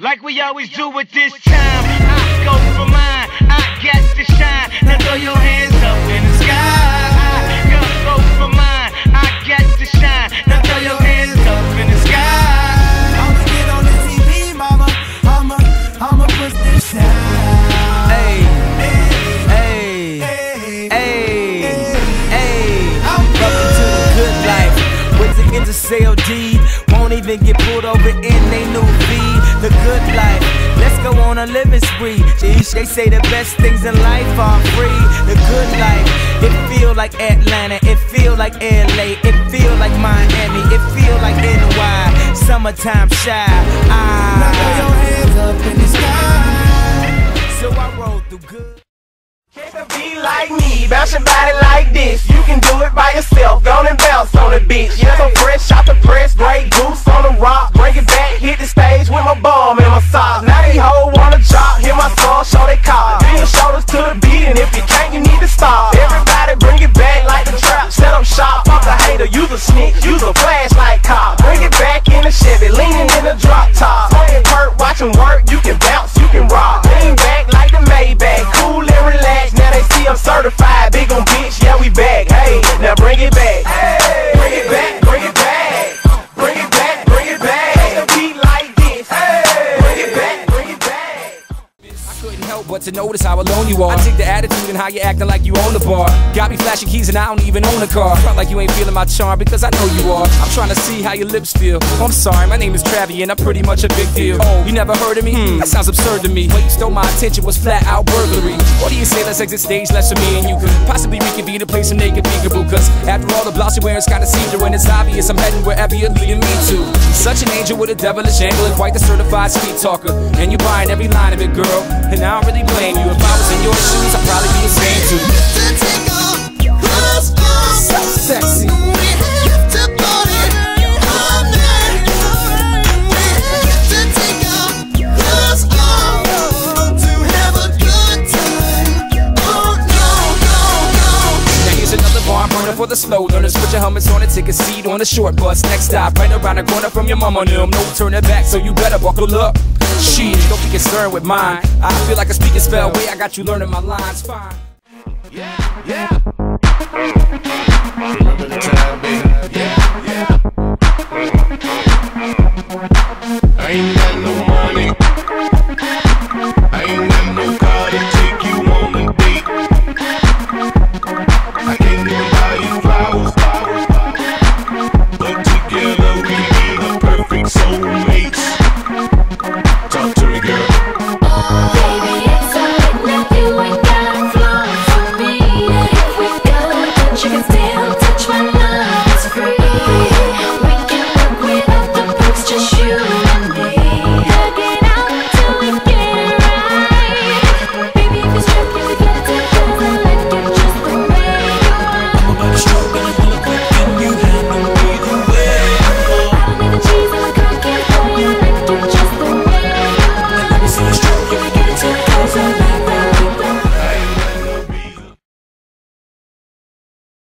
Like we always do at this time, I go for mine. I got to shine. Now throw your hands up in the sky. I go for mine. I got to shine. Now throw your hands up in the sky. I'ma get on the TV, mama. I'ma, I'ma push this shine. Hey, hey, Hey, hey, hey. hey. I'm Welcome to the good life. Wait to get to CLD. Won't even get pulled over in they new V. The good life. Let's go on a living spree. Jeez, they say the best things in life are free. The good life. It feel like Atlanta. It feel like LA. It feel like Miami. It feel like NY. Summertime Chi. Now throw your Ah. hands up in the sky. So I roll through good. Can't be like me, bounce your body like this. You can do it by yourself. Go and bounce use a snitch, use a flashlight cop. Bring it back in the Chevy, leaning in the drop top. Swing perk, watch work, you can bounce, you can rock. Lean back like the Maybach, cool and relax. Now they see I'm certified, big on bitch, yeah we back. Hey, now bring it back. Bring but to notice how alone you are. I take the attitude and how you acting like you own the bar. Got me flashing keys and I don't even own a car. Front like you ain't feeling my charm because I know you are. I'm trying to see how your lips feel. Oh, I'm sorry, my name is Travie and I'm pretty much a big deal. Oh, you never heard of me? Hmm, that sounds absurd to me. What you stole my attention was flat out burglary. Let's exit stage for me and you could possibly reconvene to play some naked peekaboo. Cause after all the blouse you're wearing's kinda see through and it's obvious I'm heading wherever you're leading me to. Such an angel with a devilish angle and quite the certified sweet talker. And you're buying every line of it, girl. And I don't really blame you. If I was in your shoes, I'd probably be the same too. to for the slow learners. Put your helmets on and take a seat on the short bus. Next stop, right around the corner from your mama. No, no turning back, so you better buckle up. Shit, don't be concerned with mine. I feel like a speaking spell. Wait, I got you learning my lines. Fine. Yeah, yeah.